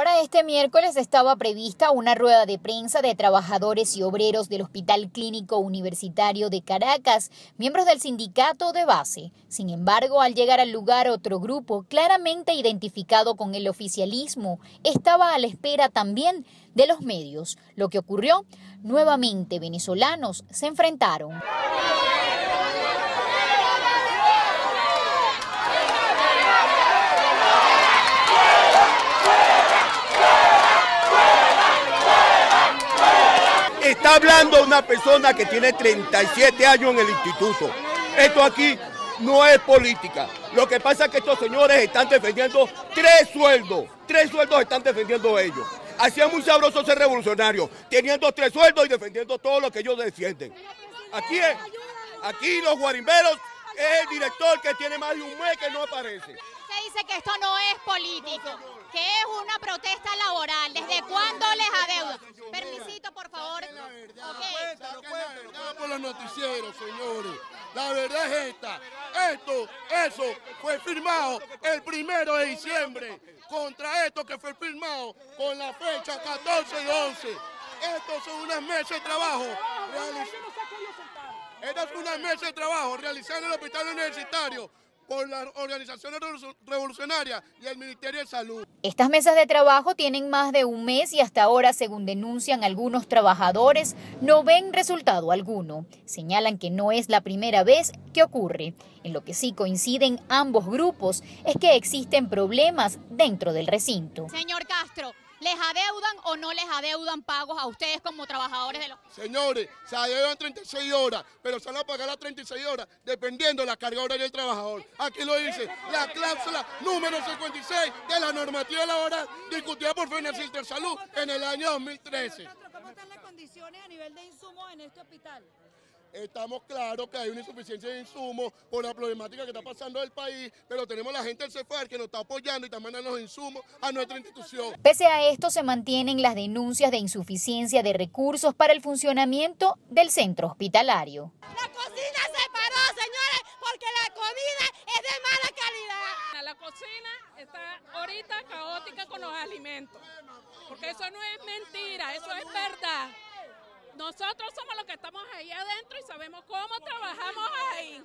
Para este miércoles estaba prevista una rueda de prensa de trabajadores y obreros del Hospital Clínico Universitario de Caracas, miembros del sindicato de base. Sin embargo, al llegar al lugar otro grupo, claramente identificado con el oficialismo, estaba a la espera también de los medios. Lo que ocurrió, nuevamente venezolanos se enfrentaron. Está hablando una persona que tiene 37 años en el instituto. Esto aquí no es política. Lo que pasa es que estos señores están defendiendo tres sueldos. Tres sueldos están defendiendo ellos. Hacía muy sabroso ser revolucionario, teniendo tres sueldos y defendiendo todo lo que ellos defienden. Aquí es, aquí los guarimberos es el director que tiene más de un mes que no aparece. Se dice que esto no es político, que es una protesta laboral. ¿Desde cuándo les adeuda? Noticieros, señores. La verdad es esta. Esto, eso fue firmado el primero de diciembre contra esto que fue firmado con la fecha 14 y 11. Estos son unas meses de trabajo. Estas son unas meses de trabajo realizando el hospital universitario por las organizaciones revolucionarias y el Ministerio de Salud. Estas mesas de trabajo tienen más de un mes y hasta ahora, según denuncian algunos trabajadores, no ven resultado alguno. Señalan que no es la primera vez que ocurre. En lo que sí coinciden ambos grupos es que existen problemas dentro del recinto. Señor Castro, ¿Les adeudan o no les adeudan pagos a ustedes como trabajadores de los... Señores, se adeudan 36 horas, pero se van a pagar las 36 horas dependiendo de la carga horaria del trabajador. Aquí lo dice, la cláusula número 56 de la normativa laboral discutida por Fenasil Salud en el año 2013. ¿Cómo están las condiciones a nivel de insumos en este hospital? Estamos claros que hay una insuficiencia de insumos por la problemática que está pasando el país, pero tenemos la gente del CEFAR que nos está apoyando y está mandando los insumos a nuestra institución. Pese a esto, se mantienen las denuncias de insuficiencia de recursos para el funcionamiento del centro hospitalario. La cocina se paró, señores, porque la comida es de mala calidad. La cocina está ahorita caótica con los alimentos, porque eso no es mentira, eso es verdad. Nosotros somos los que estamos ahí adentro y sabemos cómo trabajamos ahí.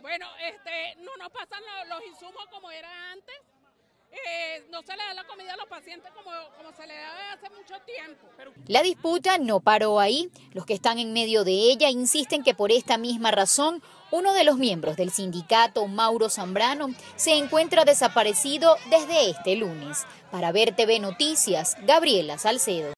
Bueno, este, no nos pasan los, insumos como era antes. Eh, no se le da la comida a los pacientes como, como se le daba hace mucho tiempo. La disputa no paró ahí. Los que están en medio de ella insisten que por esta misma razón uno de los miembros del sindicato, Mauro Zambrano, se encuentra desaparecido desde este lunes. Para ver TV Noticias, Gabriela Salcedo.